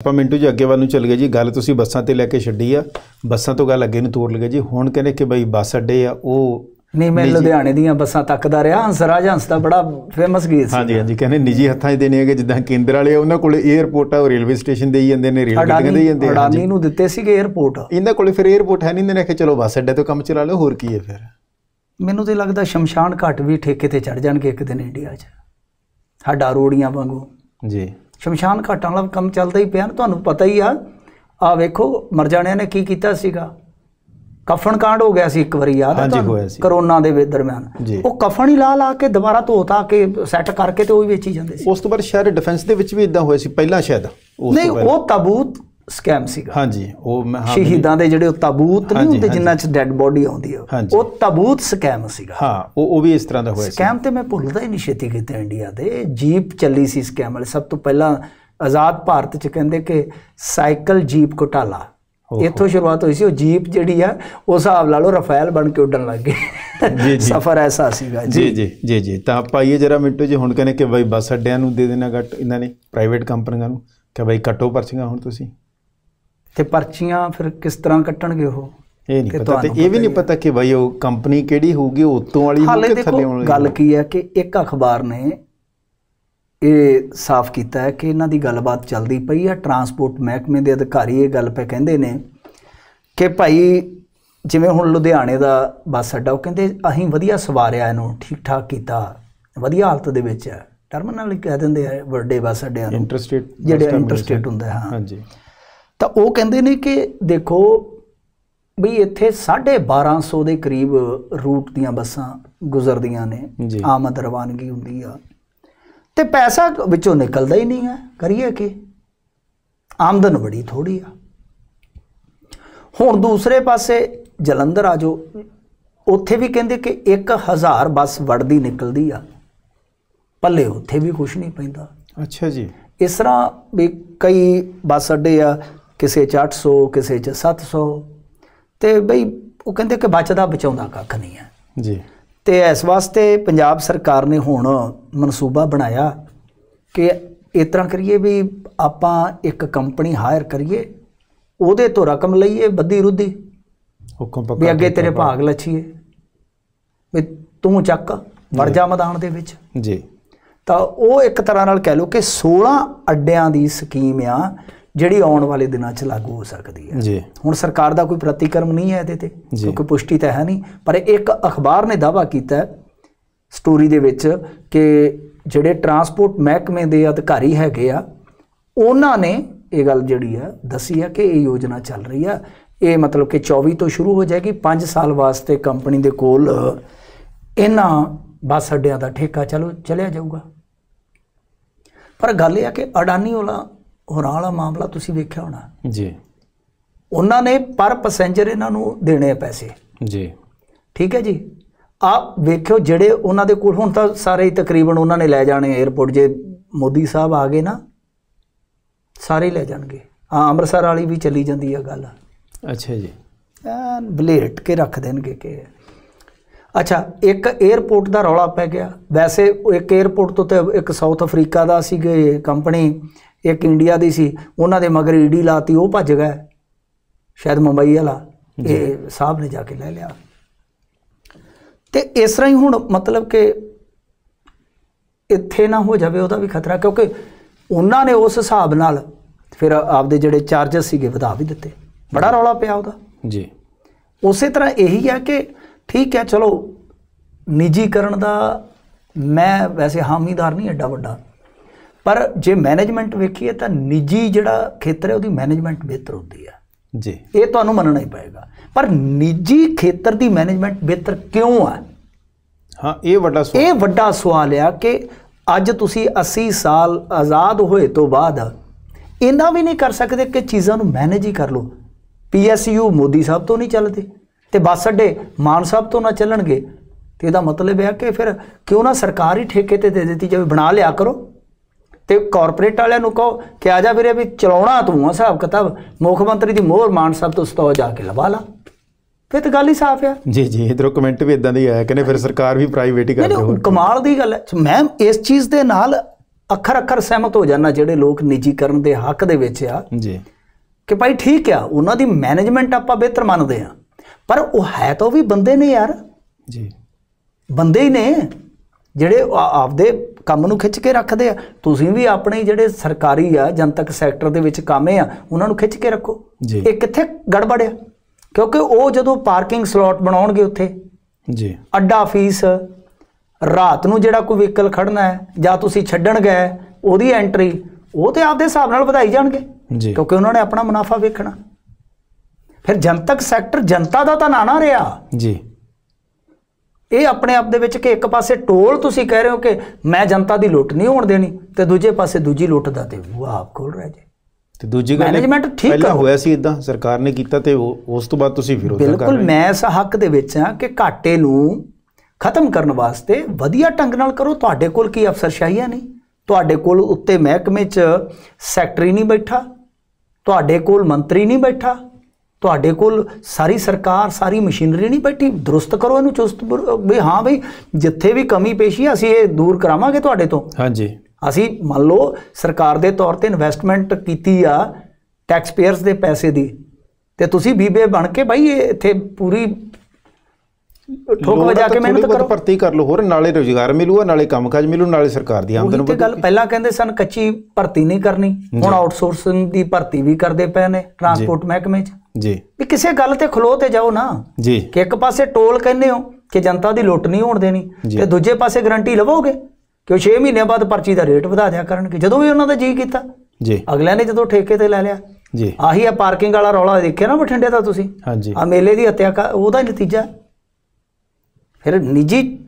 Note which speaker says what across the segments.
Speaker 1: ਆਪਾਂ ਮਿੰਟੂ ਜੀ ਅੱਗੇ ਵੱਲ ਨੂੰ ਚੱਲ ਗਏ ਜੀ ਗੱਲ ਤੁਸੀਂ ਬੱਸਾਂ ਤੇ ਲੈ ਕੇ ਛੱਡੀ ਆ। ਬੱਸਾਂ ਤੋਂ ਗੱਲ ਅੱਗੇ ਨੂੰ ਤੋਰ ਲਗੇ ਜੀ। ਹੁਣ ਕਹਿੰਦੇ ਕਿ ਬਈ ਬੱਸ ਅੱਡੇ ਆ ਉਹ
Speaker 2: ਨਹੀਂ ਮੈਂ ਲੁਧਿਆਣੇ ਦੀਆਂ ਬੱਸਾਂ ਤੱਕਦਾ ਰਿਹਾ। ਹੰਸਰਾਜ ਹੰਸ ਦਾ ਬੜਾ ਫੇਮਸ ਗੀਤ ਸੀ
Speaker 1: ਹਾਂਜੀ ਹਾਂਜੀ ਕਹਿੰਦੇ ਨਿੱਜੀ ਹੱਥਾਂ 'ਚ ਦੇਣੇ ਹੈਗੇ ਜਿੱਦਾਂ ਕੇਂਦਰ ਵਾਲੇ ਉਹਨਾਂ ਕੋਲੇ 에어ਪੋਰਟ ਆ ਉਹ ਰੇਲਵੇ ਸਟੇਸ਼ਨ ਦੇਈ ਜਾਂਦੇ ਨੇ ਰੇਲ ਗੱਡੀਆਂ ਦੇਈ ਜਾਂਦੇ
Speaker 2: ਅਡਾਨੀ ਨੂੰ ਦਿੱਤੇ ਸੀਗੇ 에어ਪੋਰਟ
Speaker 1: ਇਹਨਾਂ ਕੋਲੇ ਫਿਰ 에어ਪੋਰਟ ਹੈ ਨਹੀਂ ਨੇ ਕਿ ਚਲੋ ਬੱਸ ਅੱਡੇ ਤੋਂ ਕੰਮ ਚਲਾ ਲਓ ਹੋਰ ਕੀ ਹੈ ਫਿਰ?
Speaker 2: ਮੈਨੂੰ ਤੇ ਲੱਗਦਾ ਸ਼ਮਸ਼ਾਨ ਘਾਟ ਵੀ ਠੇਕੇ ਤੇ ਚੜ ਜਾਣਗੇ ਇੱਕ ਦਿਨ ਇੰਡੀਆ 'ਚ। ਸਾਡਾ ਰੋੜੀਆਂ ਵਾਂਗੂ।
Speaker 1: ਜੀ।
Speaker 2: ਸ਼ਮਸ਼ਾਨ ਘਾਟਾਂ ਵਾਲਾ ਕੰਮ ਚੱਲਦਾ ਹੀ ਪਿਆ ਨਾ ਤੁਹਾਨੂੰ ਪਤਾ ਹੀ ਆ। ਆ ਵੇਖੋ ਮਰ ਜਾਣਿਆਂ ਨੇ ਕੀ ਕੀਤਾ ਸੀਗਾ? ਕਫਨ ਕਾਂਡ ਹੋ ਗਿਆ ਸੀ ਇੱਕ ਵਾਰੀ ਯਾਦ ਹੈ ਤੁਹਾਨੂੰ? ਕਰੋਨਾ ਦੇ ਦਰਮਿਆਨ। ਉਹ ਕਫਨ ਹੀ ਲਾ ਲਾ ਕੇ ਦੁਬਾਰਾ ਧੋ ਧਾ ਕੇ ਸੈੱਟ ਕਰਕੇ ਤੇ ਉਹ ਹੀ ਵੇਚੀ ਜਾਂਦੇ ਸੀ।
Speaker 1: ਉਸ ਤੋਂ ਬਾਅਦ ਸ਼ਾਇਦ ਡਿਫੈਂਸ ਦੇ ਵਿੱਚ ਵੀ ਇਦਾਂ ਹੋਇਆ ਸੀ ਪਹਿਲਾਂ ਸ਼ਾਇਦ ਉਸ
Speaker 2: ਨਹੀਂ ਉਹ ਤਾਬੂਤ ਸਕੈਮ ਸੀਗਾ।
Speaker 1: ਹਾਂਜੀ ਉਹ ਮੈਂ ਹਾਂ
Speaker 2: ਸ਼ਹੀਦਾਂ ਦੇ ਜਿਹੜੇ ਤਾਬੂਤ ਨਹੀਂ ਹੁੰਦੇ। ਜਿਨ੍ਹਾਂ 'ਚ ਡੈੱਡ ਬੋਡੀ ਆਉਂਦੀ ਹੈ। ਉਹ ਤਾਬੂਤ ਸਕੈਮ ਸੀਗਾ।
Speaker 1: ਹਾਂ ਉਹ ਉਹ ਵੀ ਇਸ ਤਰ੍ਹਾਂ ਦਾ ਹੋਇਆ ਸੀ।
Speaker 2: ਸਕੈਮ ਤੇ ਮੈਂ ਭੁੱਲਦਾ ਹੀ ਨਹੀਂ ਛੇਤੀ ਕਿਤੇ ਇੰਡੀਆ ਦੇ ਜੀਪ ਚੱਲੀ ਸੀ ਸਕੈਮ ਵਾਲੇ। ਸਭ ਤੋਂ ਪਹਿਲਾਂ ਆਜ਼ਾਦ ਭਾਰਤ ਚ ਕਹਿੰਦੇ ਕਿ ਸਾਈਕਲ ਜੀਪ ਘੁਟਾਲਾ। ਇੱਥੋਂ ਸ਼ੁਰੂਆਤ ਹੋਈ ਸੀ। ਉਹ ਜੀਪ ਜਿਹੜੀ ਆ ਉਹ ਹਿਸਾਬ ਲਾ ਲਓ ਰਫੇਲ ਬਣ ਕੇ ਉੱਡਣ ਲੱਗ
Speaker 1: ਜੀ,
Speaker 2: ਗਏ
Speaker 1: ਜੀ।
Speaker 2: ਸਫ਼ਰ ਐਸਾ ਸੀਗਾ
Speaker 1: ਜੀ। ਜੀ ਜੀ ਜੀ ਤਾਂ ਇਹ ਜਰਾ ਮਿੰਟੂ ਜੀ। ਹੁਣ ਕਹਿੰਦੇ ਕਿ ਬਈ ਬੱਸ ਅੱਡਿਆਂ ਨੂੰ ਦੇ ਦੇਣਾ ਘੱਟ। ਇਹਨਾਂ ਨੇ ਪ੍ਰਾਈਵੇਟ ਕੰਪਨੀਆਂ ਨੂੰ। ਕਿ ਬਈ ਕੱਟੋ ਪਰਚੀਆਂ ਹੁਣ ਤੁਸੀਂ।
Speaker 2: ਤੇ ਪਰਚੀਆਂ ਫਿਰ ਕਿਸ ਤਰ੍ਹਾਂ ਕੱਟਣਗੇ ਉਹ?
Speaker 1: ਇਹ ਨਹੀਂ ਪਤਾ ਤੇ ਇਹ ਵੀ ਨਹੀਂ ਪਤਾ ਕਿ ਬਈ ਉਹ ਕੰਪਨੀ ਕਿਹੜੀ ਹੋਊਗੀ ਉੱਤੋਂ ਵਾਲੀ ਹੋਊਗੀ ਕਿ ਥੱਲੇ ਵਾਲੀ
Speaker 2: ਗੱਲ ਕੀ ਹੈ ਕਿ ਇੱਕ ਅਖਬਾਰ ਨੇ ਇਹ ਸਾਫ਼ ਕੀਤਾ ਹੈ ਕਿ ਇਹਨਾਂ ਦੀ ਗੱਲਬਾਤ ਚੱਲਦੀ ਪਈ ਹੈ। ਟਰਾਂਸਪੋਰਟ ਮਹਿਕਮੇ ਦੇ ਅਧਿਕਾਰੀ ਇਹ ਗੱਲ ਪੇ ਕਹਿੰਦੇ ਨੇ ਕਿ ਭਾਈ ਜਿਵੇਂ ਹੁਣ ਲੁਧਿਆਣੇ ਦਾ ਬੱਸ ਅੱਡਾ ਉਹ ਕਹਿੰਦੇ ਅਸੀਂ ਵਧੀਆ ਸਵਾਰਿਆ ਇਹਨੂੰ ਠੀਕ ਠਾਕ ਕੀਤਾ ਵਧੀਆ ਹਾਲਤ ਦੇ ਵਿੱਚ ਹੈ। ਟਰਮੀਨਲ ਹੀ ਕਹਿ ਦਿੰਦੇ ਆ ਵੱਡੇ ਬੱਸ ਅੱਡਿਆਂ ਨੂੰ
Speaker 1: ਇੰਟਰਸਟੇਟ
Speaker 2: ਜਿਹੜੇ ਇੰਟਰਸਟੇਟ ਹੁੰਦਾ ਹਾਂ।
Speaker 1: ਹਾਂਜੀ।
Speaker 2: ਤਾਂ ਉਹ ਕਹਿੰਦੇ ਨੇ ਕਿ ਦੇਖੋ ਵੀ ਇੱਥੇ 1250 ਦੇ ਕਰੀਬ ਰੂਟ ਦੀਆਂ ਬੱਸਾਂ ਗੁਜ਼ਰਦੀਆਂ ਨੇ। ਆਮਦ ਰਵਾਨਗੀ ਹੁੰਦੀ ਆ। ਤੇ ਪੈਸਾ ਵਿੱਚੋਂ ਨਿਕਲਦਾ ਹੀ ਨਹੀਂ ਹੈ ਕਰੀਏ ਕੀ? ਆਮਦਨ ਬੜੀ ਥੋੜੀ ਆ। ਹੁਣ ਦੂਸਰੇ ਪਾਸੇ ਜਲੰਧਰ ਆ ਜੋ ਉੱਥੇ ਵੀ ਕਹਿੰਦੇ ਕਿ 1000 ਬੱਸ ਵੜਦੀ ਨਿਕਲਦੀ ਆ। ਪੱਲੇ ਉੱਥੇ ਵੀ ਕੁਝ ਨਹੀਂ ਪੈਂਦਾ।
Speaker 1: ਅੱਛਾ ਜੀ।
Speaker 2: ਇਸ ਤਰ੍ਹਾਂ ਵੀ ਕਈ ਬੱਸ ਅੱਡੇ ਆ ਕਿਸੇ 'ਚ 800 ਕਿਸੇ 'ਚ 700 ਤੇ ਬਈ ਉਹ ਕਹਿੰਦੇ ਕਿ ਬਚਦਾ ਬਚਾਉਂਦਾ ਕੱਖ ਨਹੀਂ ਹੈ।
Speaker 1: ਜੀ।
Speaker 2: ਤੇ ਇਸ ਵਾਸਤੇ ਪੰਜਾਬ ਸਰਕਾਰ ਨੇ ਹੁਣ ਮਨਸੂਬਾ ਬਣਾਇਆ ਕਿ ਇਸ ਤਰ੍ਹਾਂ ਕਰੀਏ ਵੀ ਆਪਾਂ ਇੱਕ ਕੰਪਨੀ ਹਾਇਰ ਕਰੀਏ ਉਹਦੇ ਤੋਂ ਰਕਮ ਲਈਏ ਬੱਦੀ ਰੁੱਦੀ
Speaker 1: ਹੁਕਮ ਪੱਕਾ
Speaker 2: ਵੀ ਅੱਗੇ ਤੇਰੇ ਭਾਗ ਲੱਛੀਏ। ਵੀ ਤੂੰ ਚੱਕ ਵੜ ਜਾ। ਮੈਦਾਨ ਦੇ ਵਿੱਚ।
Speaker 1: ਜੀ।
Speaker 2: ਤਾਂ ਉਹ ਇੱਕ ਤਰ੍ਹਾਂ ਨਾਲ ਕਹਿ ਲਓ ਕਿ 16 ਅੱਡਿਆਂ ਦੀ ਸਕੀਮ ਆ ਜਿਹੜੀ ਆਉਣ ਵਾਲੇ ਦਿਨਾਂ 'ਚ ਲਾਗੂ ਹੋ ਸਕਦੀ ਹੈ।
Speaker 1: ਜੀ।
Speaker 2: ਹੁਣ ਸਰਕਾਰ ਦਾ ਕੋਈ ਪ੍ਰਤੀਕਰਮ ਨਹੀਂ ਹੈ ਇਹਦੇ ਤੇ। ਕਿਉਂਕਿ ਪੁਸ਼ਟੀ ਤਾਂ ਹੈ ਨਹੀਂ। ਪਰ ਇੱਕ ਅਖਬਾਰ ਨੇ ਦਾਵਾ ਕੀਤਾ ਸਟੋਰੀ ਦੇ ਵਿੱਚ ਕਿ ਜਿਹੜੇ ਟਰਾਂਸਪੋਰਟ ਮਹਿਕਮੇ ਦੇ ਅਧਿਕਾਰੀ ਹੈਗੇ ਆ ਉਹਨਾਂ ਨੇ ਇਹ ਗੱਲ ਜਿਹੜੀ ਆ ਦੱਸੀ ਆ ਕਿ ਇਹ ਯੋਜਨਾ ਚੱਲ ਰਹੀ ਆ ਇਹ ਮਤਲਬ ਕਿ 24 ਤੋਂ ਸ਼ੁਰੂ ਹੋ ਜਾਏਗੀ 5 ਸਾਲ ਵਾਸਤੇ ਕੰਪਨੀ ਦੇ ਕੋਲ ਇਹਨਾਂ ਬੱਸ ਅੱਡਿਆਂ ਦਾ ਠੇਕਾ ਚਲੋ ਚਲਿਆ ਜਾਊਗਾ। ਪਰ ਗੱਲ ਇਹ ਆ ਕਿ ਅਡਾਨੀ ਵਾਲਾ ਹੋਰਾਂ ਵਾਲਾ ਮਾਮਲਾ ਤੁਸੀਂ ਵੇਖਿਆ ਹੋਣਾ।
Speaker 1: ਜੀ।
Speaker 2: ਉਹਨਾਂ ਨੇ ਪਰ ਪੈਸੇਂਜਰ ਇਹਨਾਂ ਨੂੰ ਦੇਣੇ ਆ ਪੈਸੇ।
Speaker 1: ਜੀ।
Speaker 2: ਠੀਕ ਹੈ ਜੀ? ਆ ਵੇਖਿਓ ਜਿਹੜੇ ਉਹਨਾਂ ਦੇ ਕੋਲ ਹੁਣ ਤਾਂ ਸਾਰੇ ਹੀ ਤਕਰੀਬਨ ਉਹਨਾਂ ਨੇ ਲੈ ਜਾਣੇ ਏਅਰਪੋਰਟ ਜੇ ਮੋਦੀ ਸਾਹਿਬ ਆ ਗਏ ਨਾ ਸਾਰੇ ਲੈ ਜਾਣਗੇ। ਹਾਂ ਅੰਮ੍ਰਿਤਸਰ ਵਾਲੀ ਵੀ ਚਲੀ ਜਾਂਦੀ ਆ ਗੱਲ।
Speaker 1: ਅੱਛਾ ਜੀ।
Speaker 2: ਐਨ ਬਲੇਟ ਕੇ ਰੱਖ ਦੇਣਗੇ ਕਿ। ਅੱਛਾ ਇੱਕ 에어ਪੋਰਟ ਦਾ ਰੌਲਾ ਪੈ ਗਿਆ। ਵੈਸੇ ਇੱਕ 에어ਪੋਰਟ ਤੋਂ ਤੇ ਇੱਕ ਸਾਊਥ ਅਫਰੀਕਾ ਦਾ ਸੀਗੇ ਕੰਪਨੀ ਇੱਕ ਇੰਡੀਆ ਦੀ ਸੀ ਉਹਨਾਂ ਦੇ ਮਗਰ ਈਡੀ ਲਾਤੀ ਉਹ ਭੱਜ ਗਏ। ਸ਼ਾਇਦ ਮੁੰਬਈ ਵਾਲਾ ਇਹ ਸਾਹਿਬ ਨੇ ਜਾ ਕੇ ਲੈ ਲਿਆ। ਤੇ ਇਸ ਤਰ੍ਹਾਂ ਹੀ ਹੁਣ ਮਤਲਬ ਕਿ ਇੱਥੇ ਨਾ ਹੋ ਜਾਵੇ ਉਹਦਾ ਵੀ ਖਤਰਾ ਕਿਉਂਕਿ ਉਹਨਾਂ ਨੇ ਉਸ ਹਿਸਾਬ ਨਾਲ ਫਿਰ ਆਪਦੇ ਜਿਹੜੇ ਚਾਰजेस ਸੀਗੇ ਵਧਾ ਵੀ ਦਿੱਤੇ। ਬੜਾ ਰੌਲਾ ਪਿਆ ਉਹਦਾ।
Speaker 1: ਜੀ।
Speaker 2: ਉਸੇ ਤਰ੍ਹਾਂ ਇਹੀ ਹੈ ਕਿ ਠੀਕ ਹੈ ਚਲੋ ਨਿੱਜੀਕਰਨ ਦਾ ਮੈਂ ਵੈਸੇ ਹਾਮੀਦਾਰ ਨਹੀਂ ਐਡਾ ਵੱਡਾ। ਪਰ ਜੇ ਮੈਨੇਜਮੈਂਟ ਵੇਖੀਏ ਤਾਂ ਨਿੱਜੀ ਜਿਹੜਾ ਖੇਤਰ ਹੈ ਉਹਦੀ ਮੈਨੇਜਮੈਂਟ ਬਿਹਤਰ ਹੁੰਦੀ ਹੈ।
Speaker 1: ਜੀ।
Speaker 2: ਇਹ ਤੁਹਾਨੂੰ ਮੰਨਣਾ ਹੀ ਪਏਗਾ। ਪਰ ਨਿੱਜੀ ਖੇਤਰ ਦੀ ਮੈਨੇਜਮੈਂਟ ਬਿਹਤਰ ਕਿਉਂ ਆ?
Speaker 1: ਹਾਂ ਇਹ ਵੱਡਾ ਸਵਾਲ।
Speaker 2: ਇਹ ਵੱਡਾ ਸਵਾਲ ਆ ਕਿ ਅੱਜ ਤੁਸੀਂ 80 ਸਾਲ ਆਜ਼ਾਦ ਹੋਏ ਤੋਂ ਬਾਅਦ ਇਹਨਾਂ ਵੀ ਨਹੀਂ ਕਰ ਸਕਦੇ ਕਿ ਚੀਜ਼ਾਂ ਨੂੰ ਮੈਨੇਜ ਹੀ ਕਰ ਲਓ। ਪੀਐਸਯੂ ਮੋਦੀ ਸਾਹਿਬ ਤੋਂ ਨਹੀਂ ਚੱਲਦੇ ਤੇ ਬੱਸ ਅੱਡੇ ਮਾਨ ਸਾਹਿਬ ਤੋਂ ਨਾ ਚੱਲਣਗੇ। ਤੇ ਇਹਦਾ ਮਤਲਬ ਆ ਕਿ ਫਿਰ ਕਿਉਂ ਨਾ ਸਰਕਾਰ ਹੀ ਠੇਕੇ ਤੇ ਦੇ ਦਿੱਤੀ ਜਾਵੇ ਬਣਾ ਲਿਆ ਕਰੋ। ਤੇ ਕਾਰਪੋਰੇਟ ਵਾਲਿਆਂ ਨੂੰ ਕਹੋ ਕਿ ਆ ਜਾ ਵੀਰੇ ਵੀ ਚਲਾਉਣਾ ਤੂੰ ਆ ਹਿਸਾਬ ਕਿਤਾਬ ਮੁੱਖ ਮੰਤਰੀ ਦੀ ਮੋਹਰ ਮਾਨ ਸਾਹਿਬ ਤੋਂ ਸਤੋ ਜਾ ਕੇ ਲਵਾ ਲਾ। ਫਿਰ ਤਾਂ ਗੱਲ ਹੀ ਸਾਫ਼ ਆ।
Speaker 1: ਜੀ ਜੀ ਇਧਰੋਂ ਕਮੈਂਟ ਵੀ ਇਦਾਂ ਦੇ ਆਇਆ ਕਹਿੰਦੇ ਫਿਰ ਸਰਕਾਰ ਵੀ ਪ੍ਰਾਈਵੇਟ ਹੀ
Speaker 2: ਨਹੀਂ
Speaker 1: ਹੋਰ
Speaker 2: ਕਮਾਲ ਦੀ ਗੱਲ ਹੈ। ਮੈਂ ਇਸ ਚੀਜ਼ ਦੇ ਨਾਲ ਅੱਖਰ ਅੱਖਰ ਸਹਿਮਤ ਹੋ ਜਾਣਾ ਜਿਹੜੇ ਲੋਕ ਨਿੱਜੀਕਰਨ ਦੇ ਹੱਕ ਦੇ ਵਿੱਚ ਆ।
Speaker 1: ਜੀ।
Speaker 2: ਕਿ ਭਾਈ ਠੀਕ ਆ ਉਹਨਾਂ ਦੀ ਮੈਨੇਜਮੈਂਟ ਆਪਾਂ ਬਿਹਤਰ ਮੰਨਦੇ ਆ। ਪਰ ਉਹ ਹੈ ਤਾਂ ਵੀ ਬੰਦੇ ਨੇ ਯਾਰ।
Speaker 1: ਜੀ।
Speaker 2: ਬੰਦੇ ਹੀ ਨੇ। ਜਿਹੜੇ ਆਪਦੇ ਕੰਮ ਨੂੰ ਖਿੱਚ ਕੇ ਰੱਖਦੇ ਆ। ਤੁਸੀਂ ਵੀ ਆਪਣੇ ਜਿਹੜੇ ਸਰਕਾਰੀ ਆ ਜਨਤਕ ਸੈਕਟਰ ਦੇ ਵਿੱਚ ਕੰਮ ਆ ਉਹਨਾਂ ਨੂੰ ਖਿੱਚ ਕੇ ਰੱਖੋ। ਇਹ ਕਿੱਥੇ ਗੜਬੜ ਆ ਕਿਉਂਕਿ ਉਹ ਜਦੋਂ ਪਾਰਕਿੰਗ ਸਲੋਟ ਬਣਾਉਣਗੇ ਉੱਥੇ
Speaker 1: ਜੀ।
Speaker 2: ਅੱਡਾ ਫੀਸ ਰਾਤ ਨੂੰ ਜਿਹੜਾ ਕੋਈ ਵਹੀਕਲ ਖੜਨਾ ਹੈ ਜਾਂ ਤੁਸੀਂ ਛੱਡਣ ਗਏ ਉਹਦੀ ਐਂਟਰੀ ਉਹ ਤੇ ਆਪਦੇ ਹਿਸਾਬ ਨਾਲ ਵਧਾਈ ਜਾਣਗੇ।
Speaker 1: ਜੀ।
Speaker 2: ਕਿਉਂਕਿ ਉਹਨਾਂ ਨੇ ਆਪਣਾ ਮੁਨਾਫਾ ਵੇਖਣਾ। ਫਿਰ ਜਨਤਕ ਸੈਕਟਰ ਜਨਤਾ ਦਾ ਤਾਂ ਨਾ ਨਾ ਰਿਹਾ।
Speaker 1: ਜੀ।
Speaker 2: ਇਹ ਆਪਣੇ ਆਪ ਦੇ ਵਿੱਚ ਕਿ ਇੱਕ ਪਾਸੇ ਟੋਲ ਤੁਸੀਂ ਕਹਿ ਰਹੇ ਹੋ ਕਿ ਮੈਂ ਜਨਤਾ ਦੀ ਲੁੱਟ ਨਹੀਂ ਹੋਣ ਦੇਣੀ ਤੇ ਦੂਜੇ ਪਾਸੇ ਦੂਜੀ ਲੁੱਟ ਦਾ ਤੇ ਉਹ ਆਪ ਖੋਲ ਰਿਹਾ ਜੀ?
Speaker 1: ਤੇ ਦੂਜੀ ਗੱਲ
Speaker 2: Management ਠੀਕ
Speaker 1: ਪਹਿਲਾਂ। ਹੋਇਆ ਸੀ ਇਦਾਂ ਸਰਕਾਰ ਨੇ ਕੀਤਾ ਤੇ ਉਹ- ਉਸ ਤੋਂ ਬਾਅਦ ਤੁਸੀਂ ਵਿਰੋਧ ਕਰ
Speaker 2: ਬਿਲਕੁਲ
Speaker 1: ਰਹੇ
Speaker 2: ਮੈਂ ਇਸ ਹੱਕ ਦੇ ਵਿੱਚ ਹਾਂ ਕਿ ਘਾਟੇ ਨੂੰ ਖਤਮ ਕਰਨ ਵਾਸਤੇ ਵਧੀਆ ਢੰਗ ਨਾਲ ਕਰੋ। ਤੁਹਾਡੇ ਕੋਲ ਕੀ ਅਫਸਰਸ਼ਾਹੀ ਹੈ ਨਹੀਂ ਤੁਹਾਡੇ ਕੋਲ ਉੱਤੇ ਮਹਿਕਮੇ 'ਚ ਸੈਕਟਰੀ ਨਹੀਂ ਬੈਠਾ। ਤੁਹਾਡੇ ਕੋਲ ਮੰਤਰੀ ਨਹੀਂ ਬੈਠਾ। ਤੁਹਾਡੇ ਕੋਲ ਸਾਰੀ ਸਰਕਾਰ ਸਾਰੀ ਮਸ਼ੀਨਰੀ ਨਹੀਂ ਬੈਠੀ? ਦਰੁਸਤ ਕਰੋ ਇਹਨੂੰ ਚੁਸਤ ਵੀ ਹਾਂ ਬਈ ਜਿੱਥੇ ਵੀ ਕਮੀ ਪੇਸ਼ੀ ਹੈ, ਅਸੀਂ ਇਹ ਦੂਰ ਕਰਾਵਾਂਗੇ ਤੁਹਾਡੇ ਤੋਂ।
Speaker 1: ਹਾਂਜੀ।
Speaker 2: ਅਸੀਂ ਮੰਨ ਲਓ ਸਰਕਾਰ ਦੇ ਤੌਰ ਤੇ ਇਨਵੈਸਟਮੈਂਟ ਕੀਤੀ ਆ ਟੈਕਸ ਪੇਅਰਸ ਦੇ ਪੈਸੇ ਦੀ ਤੇ ਤੁਸੀਂ ਬੀਬੇ ਬਣ ਕੇ ਭਾਈ ਇਹ ਇੱਥੇ ਪੂਰੀ ਠੋਕ ਵਜਾ
Speaker 1: ਤਾਂ
Speaker 2: ਕੇ ਮਿਹਨਤ ਕਰੋ।
Speaker 1: ਭਰਤੀ ਕਰ ਲਓ ਹੋਰ ਨਾਲੇ ਰੋਜ਼ਗਾਰ ਮਿਲੂਗਾ ਨਾਲੇ ਕੰਮਕਾਜ ਮਿਲੂ ਨਾਲੇ ਸਰਕਾਰ ਦੀ ਆਮਦਨ
Speaker 2: ਉਹੀ ਤੇ ਗੱਲ ਪਹਿਲਾਂ ਕਹਿੰਦੇ ਸਨ ਕੱਚੀ ਭਰਤੀ ਨਹੀਂ ਕਰਨੀ ਹੁਣ ਆਊਟਸੋਰਸਿੰਗ ਦੀ ਭਰਤੀ ਵੀ ਕਰਦੇ ਪਏ ਨੇ ਟਰਾਂਸਪੋਰਟ ਮਹਿਕਮੇ 'ਚ।
Speaker 1: ਜੀ।
Speaker 2: ਵੀ ਕਿਸੇ ਗੱਲ ਤੇ ਖਲੋ ਤੇ ਜਾਓ ਨਾ।
Speaker 1: ਜੀ।
Speaker 2: ਕਿ ਇੱਕ ਪਾਸੇ ਟੋਲ ਕਹਿੰਦੇ ਹੋ ਕਿ ਜਨਤਾ ਦੀ ਲੁੱਟ ਨਹੀਂ ਹੋਣ ਦੇਣੀ। ਤੇ ਦੂਜੇ ਪਾਸੇ ਗਰੰਟੀ ਲਵੋਗੇ ਕਿ ਉਹ 6 ਮਹੀਨਿਆਂ ਬਾਅਦ ਪਰਚੀ ਦਾ ਰੇਟ ਵਧਾ ਦਿਆ ਕਰਨਗੇ ਜਦੋਂ ਵੀ ਉਹਨਾਂ ਦਾ ਜੀ ਕੀਤਾ।
Speaker 1: ਜੀ।
Speaker 2: ਅਗਲਿਆਂ ਨੇ ਜਦੋਂ ਠੇਕੇ ਤੇ ਲੈ ਲਿਆ।
Speaker 1: ਜੀ।
Speaker 2: ਆਹੀ ਆ ਪਾਰਕਿੰਗ ਵਾਲਾ ਰੌਲਾ ਦੇਖਿਆ ਨਾ ਬਠਿੰਡੇ ਦਾ ਤੁਸੀਂ?
Speaker 1: ਹਾਂਜੀ।
Speaker 2: ਆ ਮੇਲੇ ਦੀ ਹੱਤਿਆ ਉਹਦਾ ਹੀ ਨਤੀਜਾ। ਫਿਰ ਨਿੱਜੀ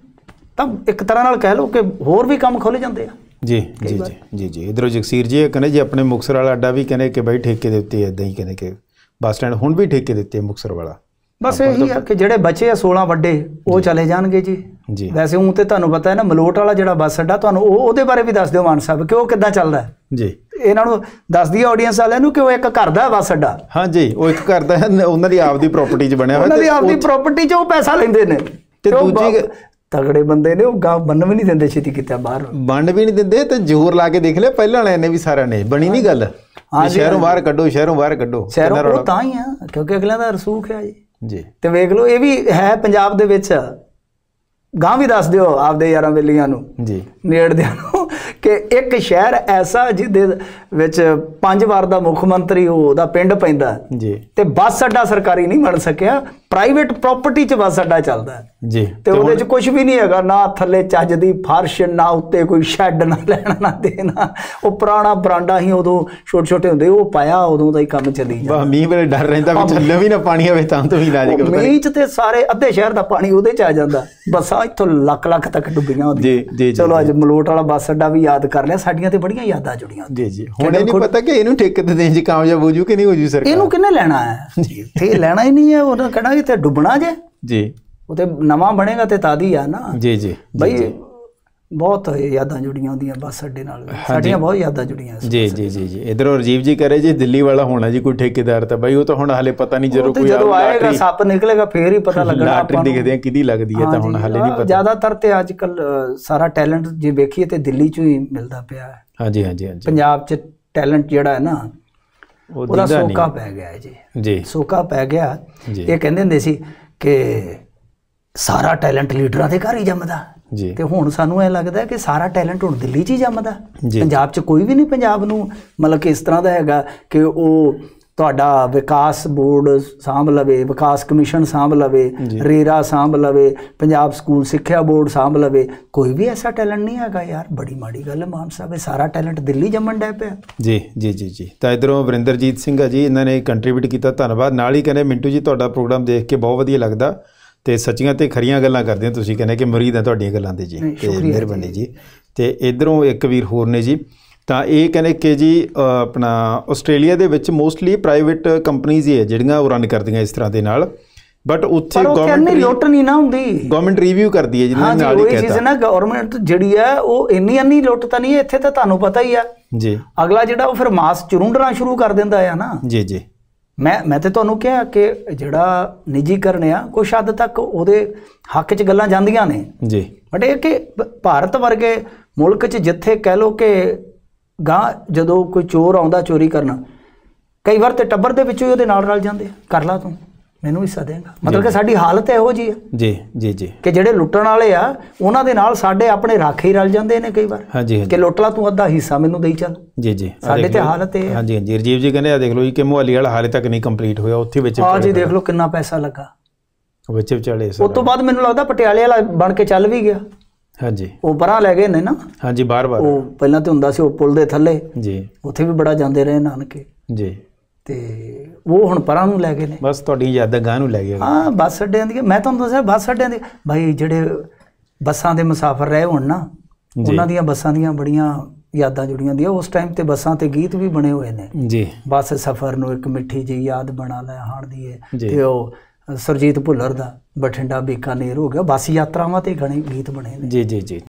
Speaker 2: ਤਾਂ ਇੱਕ ਤਰ੍ਹਾਂ ਨਾਲ ਕਹਿ ਲਓ ਕਿ ਹੋਰ ਵੀ ਕੰਮ ਖੁੱਲ ਜਾਂਦੇ ਆ।
Speaker 1: ਜੀ ਜੀ ਜੀ ਜੀ ਜੀ। ਇਧਰੋਂ ਜਗਸੀਰ ਜੀ ਕਹਿੰਦੇ ਜੀ ਆਪਣੇ ਮੁਕਸਰ ਵਾਲਾ ਅੱਡਾ ਵੀ ਕਹਿੰਦੇ ਕਿ ਬਾਈ ਠੇਕੇ ਦੇ ਉੱਤੇ ਇਦਾਂ ਹੀ ਕਹਿੰਦੇ ਕਿ ਬੱਸ ਸਟੈਂਡ ਹੁਣ ਵੀ ਠੇਕੇ ਦੇ ਉੱਤੇ ਹੈ ਮੁਕਸਰ ਵਾਲਾ।
Speaker 2: ਬਸ ਇਹੀ ਆ ਕਿ ਜਿਹੜੇ ਬੱਚੇ ਆ 16 ਵੱਡੇ ਉਹ ਚਲੇ ਜਾਣਗੇ ਜੀ।
Speaker 1: ਜੀ।
Speaker 2: ਵੈਸੇ ਉਹ ਤੇ ਤੁਹਾਨੂੰ ਪਤਾ ਹੈ ਨਾ ਮਲੋਟ ਵਾਲਾ ਜਿਹੜਾ ਬੱਸ ਅੱਡਾ ਤੁਹਾਨੂੰ ਉਹ ਉਹਦੇ ਬਾਰੇ ਵੀ ਦੱਸ ਦਿਓ ਮਾਨ ਸਾਹਿਬ ਕਿ ਉਹ ਕਿੱਦਾਂ ਚੱਲਦਾ ਹੈ।
Speaker 1: ਜੀ।
Speaker 2: ਇਹਨਾਂ ਨੂੰ ਦੱਸਦੀ ਆਡੀਅנס ਵਾਲਿਆਂ ਨੂੰ ਕਿ ਉਹ ਇੱਕ ਘਰ ਦਾ ਬੱਸ ਅੱਡਾ।
Speaker 1: ਹਾਂਜੀ ਉਹ ਇੱਕ ਘਰ ਦਾ ਹੈ, ਉਹਨਾਂ ਦੀ ਆਪਦੀ ਪ੍ਰਾਪਰਟੀ 'ਚ ਬਣਿਆ ਹੋਇਆ
Speaker 2: ਉਹਨਾਂ ਦੀ ਆਪਦੀ ਪ੍ਰਾਪਰਟੀ 'ਚ ਉਹ ਪੈਸਾ ਲੈਂਦੇ ਨੇ।
Speaker 1: ਤੇ ਦੂਜੀ
Speaker 2: ਤਗੜੇ ਬੰਦੇ ਨੇ ਉਹ ਗਾਂ ਬੰਨ ਵੀ ਨਹੀਂ ਦਿੰਦੇ ਛੇਤੀ ਕਿਤੇ ਬਾਹਰ।
Speaker 1: ਵੰਡ ਵੀ ਨਹੀਂ ਦਿੰਦੇ ਤੇ ਜ਼ੋਰ ਲਾ ਕੇ ਦੇਖ ਲਿਆ ਪਹਿਲਾਂ ਵਾਲਿਆਂ ਨੇ ਵੀ ਸਾਰਿਆਂ ਨੇ ਬਣੀ ਨਹੀਂ ਗੱਲ। ਵੀ ਸ਼ਹਿਰੋਂ ਬਾਹਰ ਕੱਢੋ ਸ਼ਹਿਰੋਂ ਬਾਹਰ ਕੱਢੋ।
Speaker 2: ਸ਼ਹਿਰੋਂ ਤਾਂ ਹੀ ਆ ਕਿਉਂਕਿ ਅਗਲਿਆਂ ਦਾ ਰਸੂਖ ਹੈ ਜੀ।
Speaker 1: ਜੀ।
Speaker 2: ਤੇ ਵੇਖ ਲਓ ਇਹ ਵੀ ਹੈ ਪੰਜਾਬ ਦੇ ਵਿੱਚ। ਗਾਂ ਵੀ ਦੱਸ ਦਿਓ ਆਪਦੇ ਯਾਰਾਂ ਬੇਲੀਆਂ ਨੂੰ
Speaker 1: ਜੀ।
Speaker 2: ਨੇੜਦਿਆਂ ਨੂੰ ਕਿ ਇੱਕ ਸ਼ਹਿਰ ਐਸਾ ਜਿਹਦੇ ਵਿੱਚ ਪੰਜ ਵਾਰ ਦਾ ਮੁੱਖ ਮੰਤਰੀ ਉਹਦਾ ਪਿੰਡ ਪੈਂਦਾ।
Speaker 1: ਜੀ।
Speaker 2: ਤੇ ਬੱਸ ਅੱਡਾ ਸਰਕਾਰੀ ਨਹੀਂ ਬਣ ਸਕਿਆ ਪ੍ਰਾਈਵੇਟ ਪ੍ਰਾਪਰਟੀ 'ਚ ਬੱਸ ਅੱਡਾ ਚੱਲਦਾ ਹੈ।
Speaker 1: ਜੀ।
Speaker 2: ਤੇ ਉਹਦੇ 'ਚ ਕੁਝ ਵੀ ਨਹੀਂ ਹੈਗਾ ਨਾ ਥੱਲੇ ਚੱਜ ਦੀ ਫਰਸ਼ ਨਾ ਉੱਤੇ ਕੋਈ ਸ਼ੈੱਡ ਨਾ ਲੈਣਾ ਨਾ ਦੇਣਾ। ਉਹ ਪੁਰਾਣਾ ਬਰਾਂਡਾ ਹੀ ਉਦੋਂ ਛੋਟੇ ਛੋਟੇ ਹੁੰਦੇ ਉਹ ਪਾਇਆ ਉਦੋਂ ਦਾ ਹੀ ਕੰਮ ਚੱਲੀ ਜਾਂਦਾ।
Speaker 1: ਬਾ ਮੀਂਹ ਵੇਲੇ ਡਰ ਰਹਿੰਦਾ ਵੀ ਥੱਲੇ ਵੀ ਨਾ ਪਾਣੀ ਆਵੇ ਤਾਂ ਤੋਂ ਵੀ
Speaker 2: ਉਹ
Speaker 1: ਕਰਦਾ
Speaker 2: ਮੀਂਹ 'ਚ ਤੇ ਸਾਰੇ ਅੱਧੇ ਸ਼ਹਿਰ ਦਾ ਪਾਣੀ ਉਹਦੇ 'ਚ ਆ ਜਾਂਦਾ। ਬੱਸਾਂ ਇੱਥੋਂ ਲੱਖ ਲੱਖ ਤੱਕ ਡੁੱਬੀਆਂ ਹੁੰਦੀਆਂ
Speaker 1: ਜੀ ਜੀ ਜੀ
Speaker 2: ਚਲੋ ਅੱਜ ਮਲੋਟ ਵਾਲਾ ਬੱਸ ਅੱਡਾ ਵੀ ਯਾਦ ਕਰ ਲਿਆ ਸਾਡੀਆਂ ਤੇ ਬੜੀਆਂ ਯਾਦਾਂ ਜੁੜੀਆਂ
Speaker 1: ਜੀ ਜੀ। ਹੁਣ ਇਹ ਨਹੀਂ ਪਤਾ ਕਿ ਇਹਨੂੰ ਠੇਕੇ ਤੇ ਦੇਣ 'ਚ ਕਾਮਯਾਬ ਹੋ ਜੂ ਕਿ ਨਹੀਂ ਹੋ ਜੂ ਸਰਕਾਰ?
Speaker 2: ਇਹਨੂੰ ਕਿੰਨੇ ਲੈਣਾ ਹੈ? ਇੱਥੇ ਲੈਣਾ ਹੀ ਨਹੀਂ ਹੈ ਉਹਨਾਂ ਕਹਿਣਾ ਇੱਥੇ ਡੁੱਬਣਾ ਜੇ?
Speaker 1: ਜੀ।
Speaker 2: ਉਹ ਤੇ ਨਵਾਂ ਬਣੇਗਾ ਤੇ ਤਾਦੀ ਆ ਨਾ।
Speaker 1: ਜੀ ਜੀ
Speaker 2: ਬਈ ਬਹੁਤ ਯਾਦਾਂ ਜੁੜੀਆਂ ਹੁੰਦੀਆਂ ਬੱਸ ਅੱਡੇ ਨਾਲ। ਸਾਡੀਆਂ ਬਹੁਤ ਯਾਦਾਂ ਜੁੜੀਆਂ
Speaker 1: ਜੀ ਜੀ ਜੀ ਜੀ। ਇਧਰੋਂ ਰਜੀਵ ਜੀ ਕਰੇ ਜੀ ਦਿੱਲੀ ਵਾਲਾ ਹੋਣਾ ਜੀ ਕੋਈ ਠੇਕੇਦਾਰ ਤਾਂ। ਬਾਈ ਉਹ ਤਾਂ ਹੁਣ ਹਾਲੇ ਪਤਾ ਨਹੀਂ ਜਦੋਂ ਕੋਈ
Speaker 2: ਜਦੋਂ ਆਏਗਾ
Speaker 1: ਲਾਟਰੀ
Speaker 2: ਸੱਪ ਨਿਕਲੇਗਾ ਫੇਰ ਹੀ ਪਤਾ ਲੱਗਣਾ
Speaker 1: ਲਾਟਰੀ
Speaker 2: ਆਪਾਂ ਨੂੰ।
Speaker 1: ਦੇਖਦੇ ਆ ਕਿਹਦੀ ਲੱਗਦੀ ਹੈ ਤਾਂ ਹੁਣ ਹਾਲੇ ਨਹੀਂ ਪਤਾ।
Speaker 2: ਜ਼ਿਆਦਾਤਰ ਤੇ ਅੱਜ ਕੱਲ ਸਾਰਾ ਟੈਲੈਂਟ ਜੇ ਵੇਖੀਏ ਤੇ ਦਿੱਲੀ ਚੋਂ ਹੀ ਮਿਲਦਾ ਪਿਆ ਹੈ।
Speaker 1: ਹਾਂਜੀ ਹਾਂਜੀ ਹਾਂਜੀ।
Speaker 2: ਪੰਜਾਬ 'ਚ ਟੈਲੈਂਟ ਜਿਹੜਾ ਹੈ ਨਾ ਉਹਦਾ ਸੋਕਾ ਪੈ ਗਿਆ ਜੀ।
Speaker 1: ਜੀ।
Speaker 2: ਸੋਕਾ ਪੈ ਗਿਆ। ਇਹ ਕਹਿੰਦੇ ਹੁੰਦੇ ਸੀ ਕਿ ਸਾਰਾ ਟੈਲੈਂਟ ਲੀਡਰਾਂ ਦੇ ਘਰ ਹੀ ਜੰਮਦਾ।
Speaker 1: ਜੀ।
Speaker 2: ਤੇ ਹੁਣ ਸਾਨੂੰ ਇਹ ਲੱਗਦਾ ਕਿ ਸਾਰਾ ਟੈਲੈਂਟ ਹੁਣ ਦਿੱਲੀ 'ਚ ਹੀ ਜੰਮਦਾ। ਪੰਜਾਬ 'ਚ ਕੋਈ ਵੀ ਨਹੀਂ ਪੰਜਾਬ ਨੂੰ। ਮਤਲਬ ਕਿ ਇਸ ਤਰ੍ਹਾਂ ਦਾ ਹੈਗਾ ਕਿ ਉਹ ਤੁਹਾਡਾ ਵਿਕਾਸ ਬੋਰਡ ਸਾਂਭ ਲਵੇ ਵਿਕਾਸ ਕਮਿਸ਼ਨ ਸਾਂਭ ਲਵੇ ਰੇਰਾ ਸਾਂਭ ਲਵੇ ਪੰਜਾਬ ਸਕੂਲ ਸਿੱਖਿਆ ਬੋਰਡ ਸਾਂਭ ਲਵੇ ਕੋਈ ਵੀ ਐਸਾ ਟੈਲੈਂਟ ਨਹੀਂ ਹੈਗਾ ਯਾਰ। ਬੜੀ ਮਾੜੀ ਗੱਲ ਹੈ ਮਾਨ ਸਾਹਿਬ ਇਹ ਸਾਰਾ ਟੈਲੈਂਟ ਦਿੱਲੀ ਜੰਮਣ ਡੈ ਪਿਆ।
Speaker 1: ਜੀ ਜੀ ਜੀ ਜੀ। ਤਾਂ ਇਧਰੋਂ ਵਰਿੰਦਰਜੀਤ ਸਿੰਘ ਆ ਜੀ ਇਹਨਾਂ ਨੇ ਕੰਟਰੀਬਿਊਟ ਕੀਤਾ ਧੰਨਵਾਦ। ਨਾਲ ਹੀ ਕਹਿੰਦੇ ਮਿੰਟੂ ਜੀ ਤੁਹਾਡਾ ਪ੍ਰੋਗਰਾਮ ਦੇਖ ਕੇ ਬਹੁਤ ਵਧੀਆ ਲੱਗਦਾ। ਤੇ ਸੱਚੀਆਂ ਤੇ ਖਰੀਆਂ ਗੱਲਾਂ ਕਰਦੇ ਹੋ ਤੁਸੀਂ ਕਹਿੰਦੇ ਕਿ ਮੁਰੀਦ ਆ ਤੁਹਾਡੀਆਂ ਗੱਲਾਂ ਦੇ ਜੀ। ਤੇ ਮਿਹਰਬਾਨੀ ਜੀ। ਤੇ ਇਧਰੋਂ ਇੱਕ ਵੀਰ ਹੋਰ ਨੇ ਜੀ ਤਾਂ ਇਹ ਕਹਿੰਦੇ ਕਿ ਜੀ ਆਪਣਾ ਆਸਟ੍ਰੇਲੀਆ ਦੇ ਵਿੱਚ ਮੋਸਟਲੀ ਪ੍ਰਾਈਵੇਟ ਕੰਪਨੀਆਂ ਹੀ ਹੈ ਜਿਹੜੀਆਂ ਉਹ ਰਨ ਕਰਦੀਆਂ ਇਸ ਤਰ੍ਹਾਂ ਦੇ ਨਾਲ। ਬਟ ਉੱਥੇ
Speaker 2: ਕਹਿੰਦੇ
Speaker 1: ਗਵਰਨਮੈਂਟ
Speaker 2: ਲੁੱਟ ਨਹੀਂ ਨਾ ਹੁੰਦੀ।
Speaker 1: ਗਵਰਨਮੈਂਟ ਰਿਵਿਊ ਕਰਦੀ ਹੈ ਜਿਹਨਾਂ
Speaker 2: ਹਾਂ ਜੀ
Speaker 1: ਨਾਲ ਹੀ
Speaker 2: ਉਹ ਚੀਜ਼
Speaker 1: ਕਹਿਤਾ
Speaker 2: ਨਾ ਗਵਰਨਮੈਂਟ ਜਿਹੜੀ ਹੈ ਉਹ ਇੰਨੀ ਇੰਨੀ ਲੁੱਟ ਤਾਂ ਨਹੀਂ ਹੈ ਇੱਥੇ ਤਾਂ ਤੁਹਾਨੂੰ ਪਤਾ ਹੀ ਆ।
Speaker 1: ਜੀ।
Speaker 2: ਅਗਲਾ ਜਿਹੜਾ ਉਹ ਫਿਰ ਮਾਸ ਚੁਰੁੰਡਣਾ ਸ਼ੁਰੂ ਕਰ ਦਿੰਦਾ ਆ ਨਾ।
Speaker 1: ਜੀ ਜੀ।
Speaker 2: ਮੈਂ ਮੈਂ ਤੇ ਤੁਹਾਨੂੰ ਕਿਹਾ ਕਿ ਜਿਹੜਾ ਨਿੱਜੀਕਰਨ ਆ ਕੁਛ ਹੱਦ ਤੱਕ ਉਹਦੇ ਹੱਕ 'ਚ ਗੱਲਾਂ ਜਾਂਦੀਆਂ ਨੇ।
Speaker 1: ਜੀ।
Speaker 2: ਬਟ ਇਹ ਕਿ ਭਾਰਤ ਵਰਗੇ ਮੁਲਕ 'ਚ ਜਿੱਥੇ ਕਹਿ ਲੋ ਕਿ ਗਾਂ ਜਦੋਂ ਕੋਈ ਚੋਰ ਆਉਂਦਾ ਚੋਰੀ ਕਰਨ ਕਈ ਵਾਰ ਤੇ ਟੱਬਰ ਦੇ ਵਿੱਚੋਂ ਹੀ ਉਹਦੇ ਨਾਲ ਰਲ ਜਾਂਦੇ ਕਰ ਲਾ ਤੂੰ ਮੈਨੂੰ ਹਿੱਸਾ ਦੇਗਾ। ਮਤਲਬ ਕਿ ਸਾਡੀ ਹਾਲਤ ਇਹੋ ਜੀ ਹੈ
Speaker 1: ਜੀ ਜੀ ਜੀ।
Speaker 2: ਕਿ ਜਿਹੜੇ ਲੁੱਟਣ ਵਾਲੇ ਆ ਉਹਨਾਂ ਦੇ ਨਾਲ ਸਾਡੇ ਆਪਣੇ ਰਾਖੇ ਹੀ ਰਲ ਜਾਂਦੇ ਨੇ ਕਈ ਵਾਰ।
Speaker 1: ਹਾਂਜੀ
Speaker 2: ਕਿ ਲੁੱਟ ਲਾ ਤੂੰ ਅੱਧਾ ਹਿੱਸਾ ਮੈਨੂੰ ਦੇਈ ਚੱਲ।
Speaker 1: ਜੀ ਜੀ।
Speaker 2: ਸਾਡੇ ਤੇ। ਹਾਲਤ ਇਹ ਹੈ
Speaker 1: ਹਾਂਜੀ ਹਾਂਜੀ ਰਜੀਵ ਜੀ ਕਹਿੰਦੇ ਆ ਦੇਖ ਲਓ ਜੀ ਕਿ ਮੁਹੱਲੀ ਵਾਲਾ ਹਾਲੇ ਤੱਕ ਨਹੀਂ ਕੰਪਲੀਟ ਹੋਇਆ ਉੱਥੇ ਵਿੱਚ
Speaker 2: ਆ ਜੀ ਦੇਖ ਲਓ ਕਿੰਨਾ ਪੈਸਾ ਲੱਗਾ।
Speaker 1: ਵਿੱਚ ਵਿਚਾਲੇ
Speaker 2: ਉਸ ਤੋਂ ਬਾਅਦ ਮੈਨੂੰ ਲੱਗਦਾ ਪਟਿਆਲੇ ਵਾਲਾ ਬਣ ਕੇ ਚੱਲ ਵੀ ਗਿਆ।
Speaker 1: ਹਾਂਜੀ।
Speaker 2: ਉਹ ਪਰਾਂ ਲੈ ਗਏ ਨੇ ਨਾ।
Speaker 1: ਹਾਂਜੀ ਬਾਰ-ਬਾਰ
Speaker 2: ਉਹ ਪਹਿਲਾਂ ਤੇ ਹੁੰਦਾ ਸੀ ਉਹ ਪੁਲ ਦੇ ਥੱਲੇ।
Speaker 1: ਜੀ।
Speaker 2: ਉੱਥੇ ਵੀ ਬੜਾ ਜਾਂਦੇ ਰਹੇ ਨਾਨਕੇ।
Speaker 1: ਜੀ।
Speaker 2: ਤੇ ਉਹ ਹੁਣ ਪਰਾਂ ਨੂੰ ਲੈ ਗਏ ਨੇ।
Speaker 1: ਬਸ ਤੁਹਾਡੀਆਂ ਯਾਦਾਂ ਗਾਂ ਨੂੰ ਲੈ ਗਏ।
Speaker 2: ਹਾਂ ਬੱਸ ਅੱਡਿਆਂ ਦੀ। ਮੈਂ ਤੁਹਾਨੂੰ ਦੱਸਿਆ ਬੱਸ ਅੱਡਿਆਂ ਦੀ। ਭਾਈ ਜਿਹੜੇ ਬੱਸਾਂ ਦੇ ਮੁਸਾਫਰ ਰਹੇ ਹੋਣ ਨਾ। ਉਹਨਾਂ ਦੀਆਂ ਬੱਸਾਂ ਦੀਆਂ ਬੜੀਆਂ ਯਾਦਾਂ ਜੁੜੀਆਂ ਦੀਆਂ ਉਸ ਟਾਈਮ ਤੇ ਬੱਸਾਂ ਤੇ ਗੀਤ ਵੀ ਬਣੇ ਹੋਏ ਨੇ।
Speaker 1: ਜੀ।
Speaker 2: ਬੱਸ ਸਫ਼ਰ ਨੂੰ ਇੱਕ ਮਿੱਠੀ ਜਿਹੀ ਯਾਦ ਬਣਾ ਲੈ ਹਾਣ ਦੀ। ਤੇ ਉਹ ਸਰਜੀਤ ਭੁੱਲਰ ਦਾ ਬਠਿੰਡਾ ਬੀਕਾਨੇਰ ਹੋ ਗਿਆ। ਬੱਸ ਯਾਤਰਾਵਾਂ ਤੇ ਗਣੇ ਗੀਤ ਬਣੇ ਨੇ।
Speaker 1: ਜੀ ਜੀ ਜੀ।